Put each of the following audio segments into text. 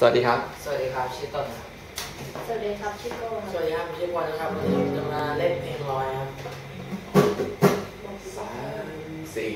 สวัสดีครับ สวัสดีครับชื่อต้นสวัสดีครับชื่อโก้สวัสดีครับชื่อบอลนะครับวันนี้ผมจะมาเล่นเพลงลอยครับสามสี่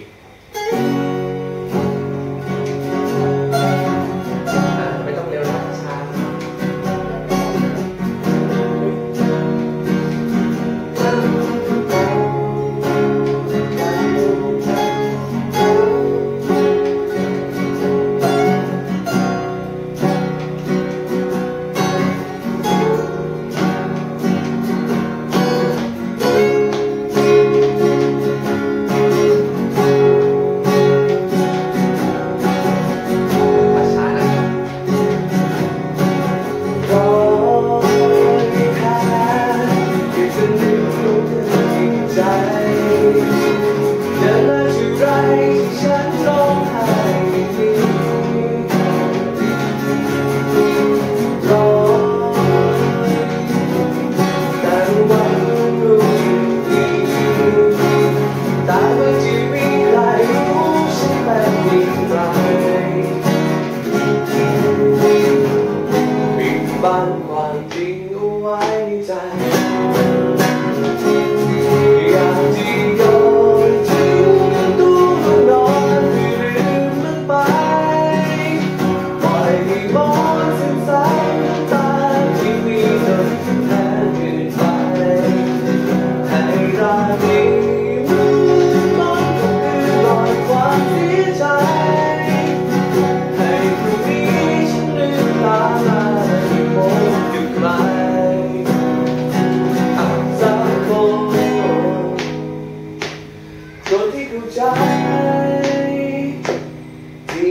아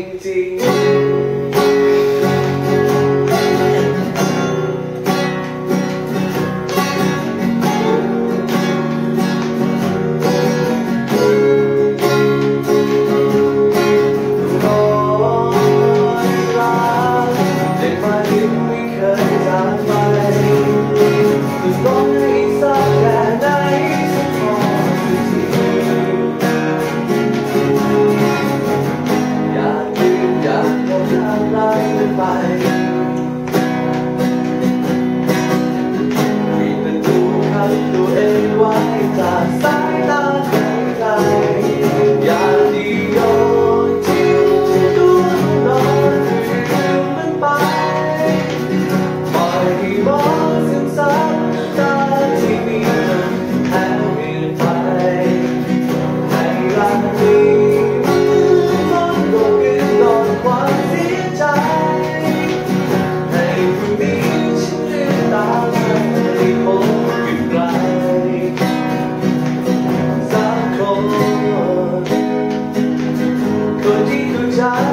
painting. got lost to and why já.